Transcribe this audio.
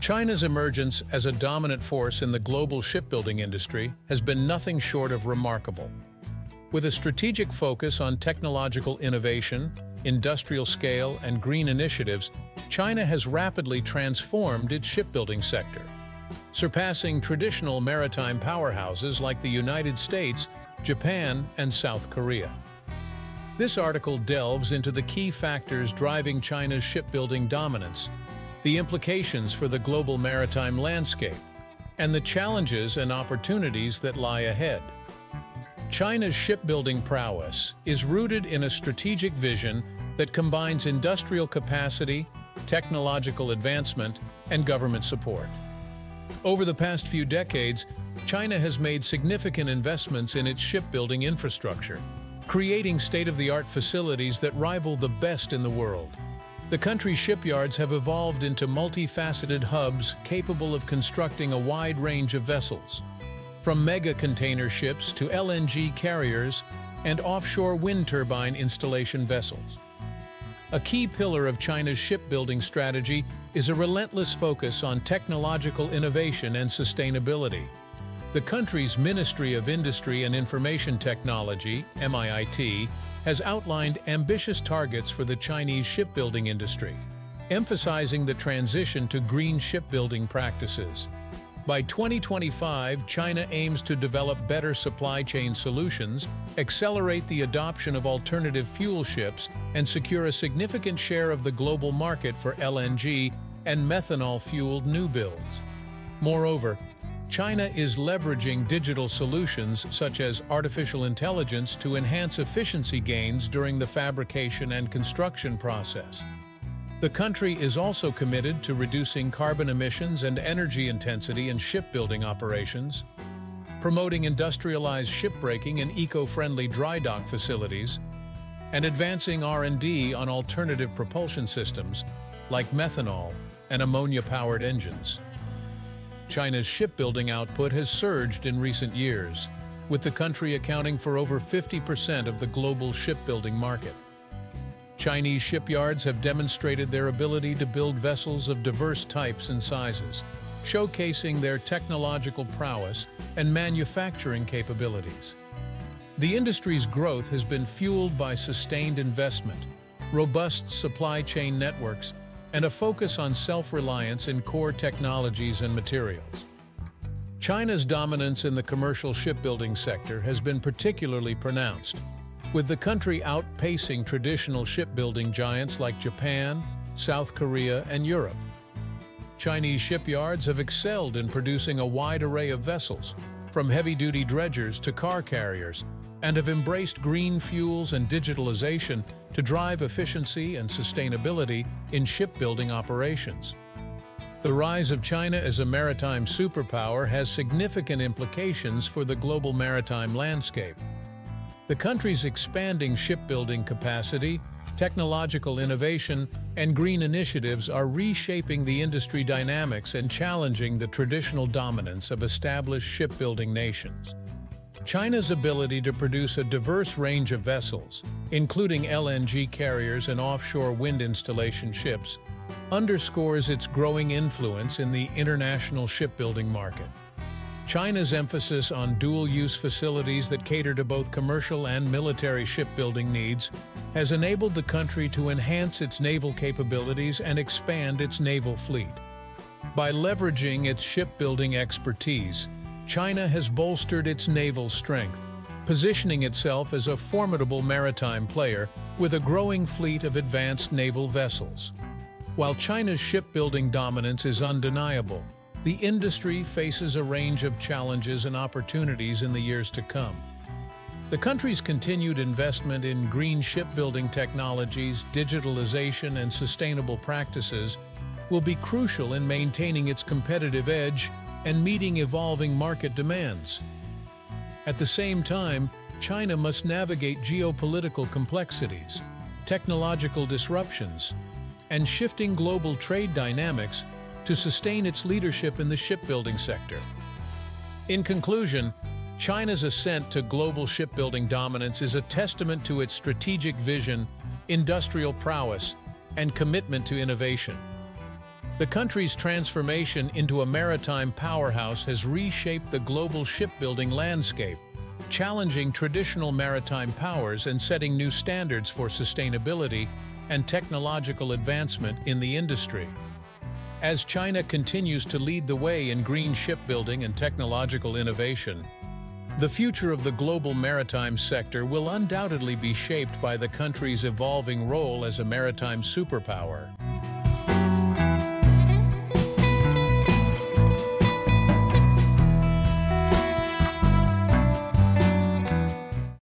China's emergence as a dominant force in the global shipbuilding industry has been nothing short of remarkable. With a strategic focus on technological innovation, industrial scale, and green initiatives, China has rapidly transformed its shipbuilding sector, surpassing traditional maritime powerhouses like the United States, Japan, and South Korea. This article delves into the key factors driving China's shipbuilding dominance, the implications for the global maritime landscape, and the challenges and opportunities that lie ahead. China's shipbuilding prowess is rooted in a strategic vision that combines industrial capacity, technological advancement, and government support. Over the past few decades, China has made significant investments in its shipbuilding infrastructure, creating state-of-the-art facilities that rival the best in the world. The country's shipyards have evolved into multifaceted hubs capable of constructing a wide range of vessels, from mega container ships to LNG carriers and offshore wind turbine installation vessels. A key pillar of China's shipbuilding strategy is a relentless focus on technological innovation and sustainability. The country's Ministry of Industry and Information Technology, MIIT, has outlined ambitious targets for the Chinese shipbuilding industry, emphasizing the transition to green shipbuilding practices. By 2025, China aims to develop better supply chain solutions, accelerate the adoption of alternative fuel ships, and secure a significant share of the global market for LNG and methanol-fueled new builds. Moreover, China is leveraging digital solutions such as artificial intelligence to enhance efficiency gains during the fabrication and construction process. The country is also committed to reducing carbon emissions and energy intensity in shipbuilding operations, promoting industrialized shipbreaking and eco-friendly dry dock facilities, and advancing R&D on alternative propulsion systems like methanol and ammonia-powered engines. China's shipbuilding output has surged in recent years, with the country accounting for over 50% of the global shipbuilding market. Chinese shipyards have demonstrated their ability to build vessels of diverse types and sizes, showcasing their technological prowess and manufacturing capabilities. The industry's growth has been fueled by sustained investment, robust supply chain networks, and a focus on self-reliance in core technologies and materials. China's dominance in the commercial shipbuilding sector has been particularly pronounced, with the country outpacing traditional shipbuilding giants like Japan, South Korea, and Europe. Chinese shipyards have excelled in producing a wide array of vessels, from heavy-duty dredgers to car carriers, and have embraced green fuels and digitalization to drive efficiency and sustainability in shipbuilding operations. The rise of China as a maritime superpower has significant implications for the global maritime landscape. The country's expanding shipbuilding capacity, technological innovation, and green initiatives are reshaping the industry dynamics and challenging the traditional dominance of established shipbuilding nations. China's ability to produce a diverse range of vessels, including LNG carriers and offshore wind installation ships, underscores its growing influence in the international shipbuilding market. China's emphasis on dual-use facilities that cater to both commercial and military shipbuilding needs has enabled the country to enhance its naval capabilities and expand its naval fleet. By leveraging its shipbuilding expertise, China has bolstered its naval strength, positioning itself as a formidable maritime player with a growing fleet of advanced naval vessels. While China's shipbuilding dominance is undeniable, the industry faces a range of challenges and opportunities in the years to come. The country's continued investment in green shipbuilding technologies, digitalization, and sustainable practices will be crucial in maintaining its competitive edge and meeting evolving market demands. At the same time, China must navigate geopolitical complexities, technological disruptions, and shifting global trade dynamics to sustain its leadership in the shipbuilding sector. In conclusion, China's ascent to global shipbuilding dominance is a testament to its strategic vision, industrial prowess, and commitment to innovation. The country's transformation into a maritime powerhouse has reshaped the global shipbuilding landscape, challenging traditional maritime powers and setting new standards for sustainability and technological advancement in the industry. As China continues to lead the way in green shipbuilding and technological innovation, the future of the global maritime sector will undoubtedly be shaped by the country's evolving role as a maritime superpower.